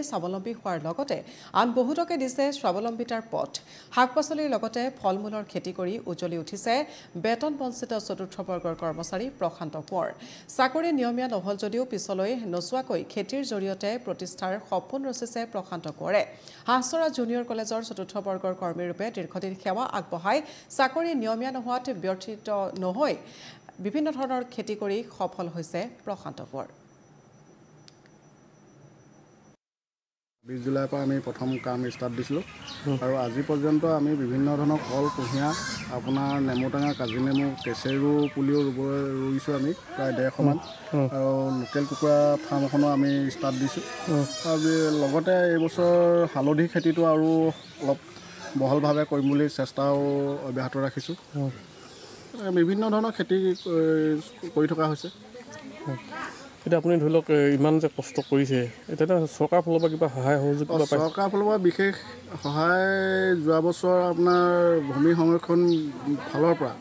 স্বাৱলম্বী হোৱাৰ লগতে আন বহুতকে দিছে স্বাৱলম্বিতাৰ পথ। শাক পাচলিৰ লগতে ফল মূলৰ খেতি কৰি উজ্বলি উঠিছে বেতন বঞ্চিত চতুৰ্থ বৰ্গৰ কৰ্মচাৰী প্ৰশান্ত কোঁৱৰ। চাকৰি নিয়মীয়া নহ'ল যদিও পিছলৈ নোচোৱাকৈ খেতিৰ জৰিয়তে প্ৰতিষ্ঠাৰ সপোন ৰচিছে প্ৰশান্ত কোঁৱৰে। হাঁহচৰা জুনিয়ৰ কলেজৰ চতুৰ্থ বৰ্গৰ কৰ্মীৰূপে দীৰ্ঘদিন সেৱা আগবঢ়াই চাকৰি নিয়মীয়া নোহোৱাত ব্যৰ্থিত নহৈ বিভিন্ন ধৰণৰ খেতি কৰি সফল হৈছে প্ৰশান্ত কোঁৱৰ। বিছ জুলাইৰ পৰা আমি প্ৰথম কাম ষ্টাৰ্ট দিছিলোঁ। আৰু আজি পৰ্যন্ত আমি বিভিন্ন ধৰণৰ কল কুঁহিয়া আপোনাৰ নেমু টেঙা কাজি নেমু কেচেৰু পুলিও ৰুব ৰুইছোঁ আমি প্ৰায় ডেৰশমান আৰু লোকেল কুকুৰা ফাৰ্ম এখনো আমি ষ্টাৰ্ট দিছোঁ। আৰু লগতে এইবছৰ হালধি খেতিটো আৰু অলপ বহলভাৱে কৰিম বুলি চেষ্টাও অব্যাহত ৰাখিছোঁ। বিভিন্ন ধৰণৰ খেতি কৰি- কৰি থকা হৈছে। এতিয়া আপুনি ধৰি লওক ইমান যে কষ্ট কৰিছে এতিয়া চৰকাৰৰ ফালৰ পৰা কিবা সহায় সহযোগ কিবা পাইছে? চৰকাৰৰ ফালৰ পৰা বিশেষ সহায় যোৱা বছৰ আপোনাৰ ভূমি সংৰক্ষণ ফালৰ পৰা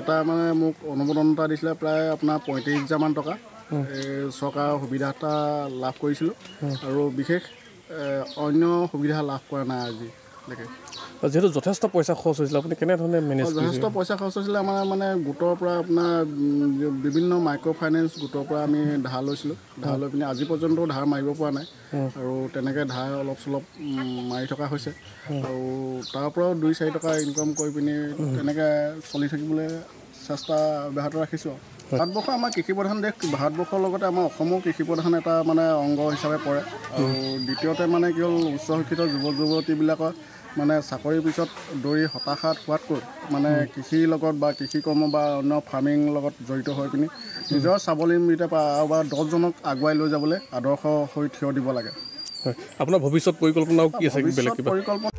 এটা মানে মোক অনুমোদন এটা দিছিলে প্ৰায় আপোনাৰ পঁয়ত্ৰিছ হাজাৰমান টকা। চৰকাৰৰ সুবিধা এটা লাভ কৰিছিলোঁ। আৰু বিশেষ অন্য সুবিধা লাভ কৰা নাই আজিলৈকে আৰু যিহেতু যথেষ্ট পইচা খৰচ হৈছিলে আপুনি কেনেধৰণে মেনেজ যথেষ্ট পইচা খৰচ হৈছিলে আমাৰ মানে গোটৰ পৰা আপোনাৰ বিভিন্ন মাইক্ৰ' ফাইনেন্স গোটৰ পৰা আমি ধাৰ লৈছিলোঁ। ধাৰ লৈ পিনি আজি পৰ্যন্ত ধাৰ মাৰিব পৰা নাই। আৰু তেনেকৈ ধাৰ অলপ চলপ মাৰি থকা হৈছে। আৰু তাৰ পৰাও দুই চাৰি টকা ইনকাম কৰি পিনি তেনেকৈ চলি থাকিবলৈ চেষ্টা অব্যাহত ৰাখিছোঁ আৰু। ভাৰতবৰ্ষ আমাৰ কৃষি প্ৰধান দেশ ভাৰতবৰ্ষৰ লগতে আমাৰ অসমো কৃষি প্ৰধান এটা মানে অংগ হিচাপে পৰে। আৰু দ্বিতীয়তে মানে কি হ'ল উচ্চ শিক্ষিত যুৱক যুৱতীবিলাকৰ মানে চাকৰিৰ পিছত দৌৰি হতাশাত হোৱাতকৈ মানে কৃষিৰ লগত বা কৃষি কৰ্ম বা অন্য ফাৰ্মিং লগত জড়িত হৈ পিনি নিজৰ স্বাৱলম্বিতা বা আৰু বা দহজনক আগুৱাই লৈ যাবলৈ আদৰ্শ হৈ থিয় দিব লাগে। হয়। আপোনাৰ ভৱিষ্যত পৰিকল্পনাও কি আছে? বেলেগ ভৱিষ্যত কিবা পৰিকল্পনা